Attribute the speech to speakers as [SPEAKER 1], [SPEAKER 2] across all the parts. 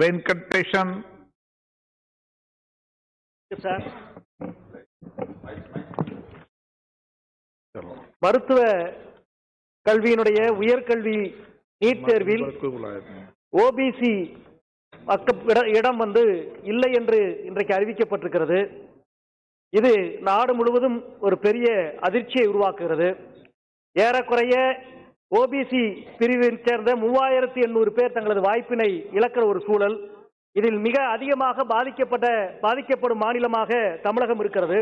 [SPEAKER 1] Venkatesan,
[SPEAKER 2] sir மருத்துவ கல்வியினுடைய உயர்கல்வி நீட் தேர்வில் ஓபிசி இடம் வந்து இல்லை என்று இன்றைக்கு அறிவிக்கப்பட்டிருக்கிறது. இது நாடு முழுவதும் ஒரு பெரிய அதிர்ச்சியை உருவாக்குகிறது. ஏறக்குறைய ஓபிசி பிரிவைச் சேர்ந்த மூவாயிரத்தி எண்ணூறு பேர் தங்களது வாய்ப்பினை இழக்கிற ஒரு சூழல். இதில் மிக அதிகமாக பாதிக்கப்பட்ட பாதிக்கப்படும் மாநிலமாக தமிழகம் இருக்கிறது.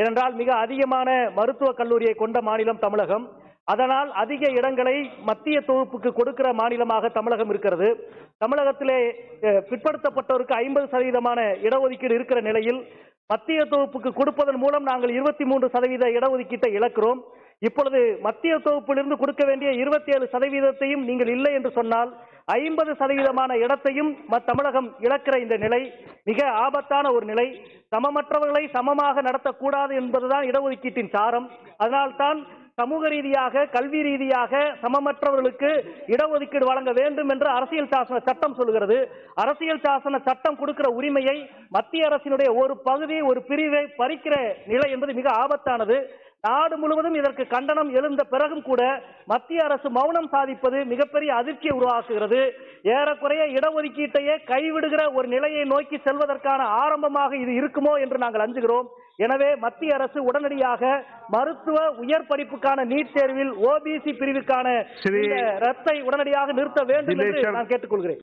[SPEAKER 2] ஏனென்றால் மிக அதிகமான மருத்துவக் கல்லூரியை கொண்ட மாநிலம் தமிழகம். அதனால் அதிக இடங்களை மத்திய தொகுப்புக்கு கொடுக்கிற மாநிலமாக தமிழகம் இருக்கிறது. தமிழகத்திலே பிற்படுத்தப்பட்டவருக்கு பிற்படுத்தப்பட்டோருக்கு ஐம்பது சதவீதமான இடஒதுக்கீடு இருக்கிற நிலையில் மத்திய தொகுப்புக்கு கொடுப்பதன் மூலம் நாங்கள் இருபத்தி மூன்று சதவீத இடஒதுக்கீட்டை இழக்கிறோம். இப்பொழுது மத்திய தொகுப்பிலிருந்து கொடுக்க வேண்டிய இருபத்தி ஏழு சதவீதத்தையும் நீங்கள் இல்லை என்று சொன்னால் ஐம்பது சதவீதமான இடத்தையும் தமிழகம் இழக்கிற இந்த நிலை மிக ஆபத்தான ஒரு நிலை. சமமற்றவர்களை சமமாக நடத்தக்கூடாது என்பதுதான் இடஒதுக்கீட்டின் சாரம். அதனால்தான் சமூக ரீதியாக கல்வி ரீதியாக சமமற்றவர்களுக்கு இடஒதுக்கீடு வழங்க வேண்டும் என்று அரசியல் சாசன சட்டம் சொல்கிறது. அரசியல் சாசன சட்டம் கொடுக்கிற உரிமையை மத்திய அரசினுடைய ஒரு பகுதி ஒரு பிரிவை பறிக்கிற நிலை என்பது மிக ஆபத்தானது. நாடு முழுவதும் இதற்கு கண்டனம் எழுந்த பிறகும் கூட மத்திய அரசு மௌனம் சாதிப்பது மிகப்பெரிய அதிர்ச்சியை உருவாக்குகிறது. ஏறக்குறைய இடஒதுக்கீட்டையே கைவிடுகிற ஒரு நிலையை நோக்கி செல்வதற்கான ஆரம்பமாக இது இருக்குமோ என்று நாங்கள் அஞ்சுகிறோம். எனவே மத்திய அரசு உடனடியாக மருத்துவ உயர் படிப்புக்கான நீட் தேர்வில் ஓபிசி பிரிவுக்கான ரத்தை உடனடியாக நிறுத்த வேண்டும் என்று நான் கேட்டுக்கொள்கிறேன்.